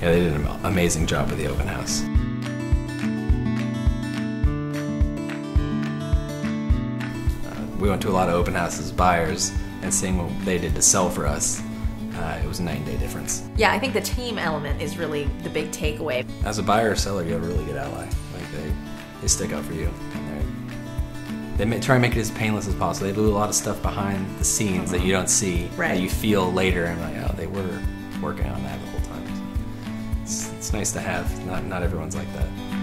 Yeah, they did an amazing job with the open house. Uh, we went to a lot of open houses as buyers and seeing what they did to sell for us, uh, it was a nine day difference. Yeah, I think the team element is really the big takeaway. As a buyer or seller, you have a really good ally. Like they, they stick up for you. They ma- try and make it as painless as possible. They do a lot of stuff behind the scenes that you don't see Right. that you feel later. And like, oh, they were working on that it's nice to have. Not not everyone's like that.